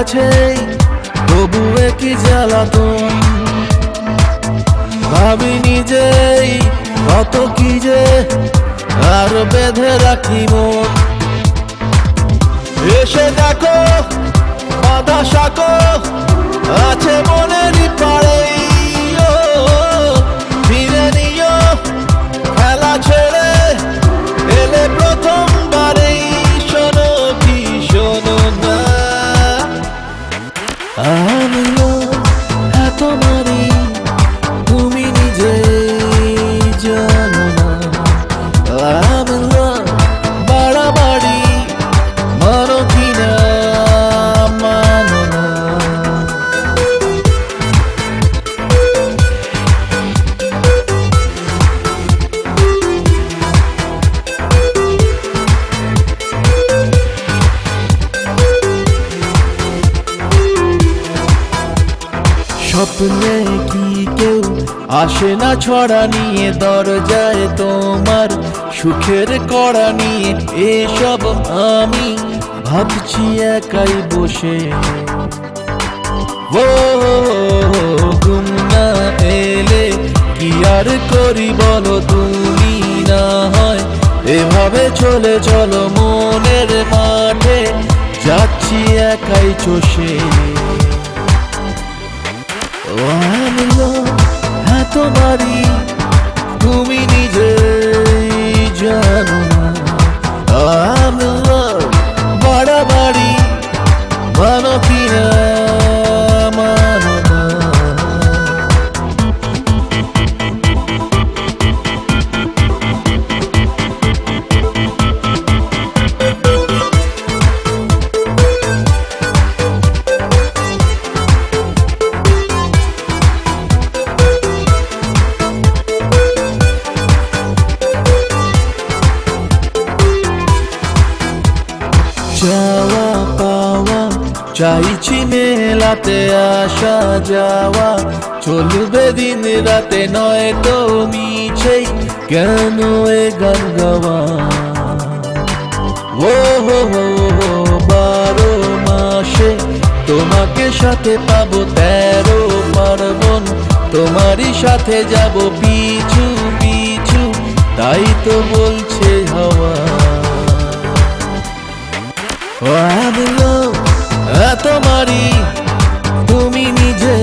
কাছেই তবু কি জ্বালাতন। ভাবি নিজেই কত কি যে আর বেঁধে রাখি মন। এসে দেখো, বাধা শাকো আছে মনেরই স্বপ্নে কি কেউ আসে না ছড়া নিয়ে, দরজায় তোমার সুখের কড়া নিয়ে, এসব আমি ভাবছি একাই বসে। ও ঘুম না এলে কি আর করি বলো তুমি না হয়? এভাবে চলে চলো মনের মাঠে, যাচ্ছি একাই চষে। ও আমিও হ্যাঁ যাওয়া পাওয়া, চাইছি মেলাতে আসা যাওয়া। চলবে দিন রাতে নয় তো মিছেই কেন এ গান গাওয়া? ও হো হো, বারো মাসে তোমাকে সাথে পাবো তেরো পার্বণ। তোমারই সাথে যাব পিছু পিছু, তাই তো বলছে তোমারই, তুমি নিজে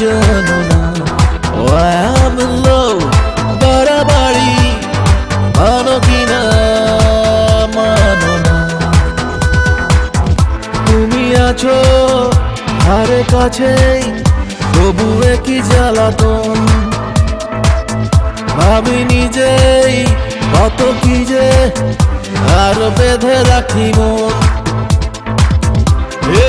জানো না। মানো কিনা তুমি আছো ধারে কাছেই, তবু কি জ্বালাতন। ভাবি নিজেই কত কি যে আর বেঁধে রাখি মন।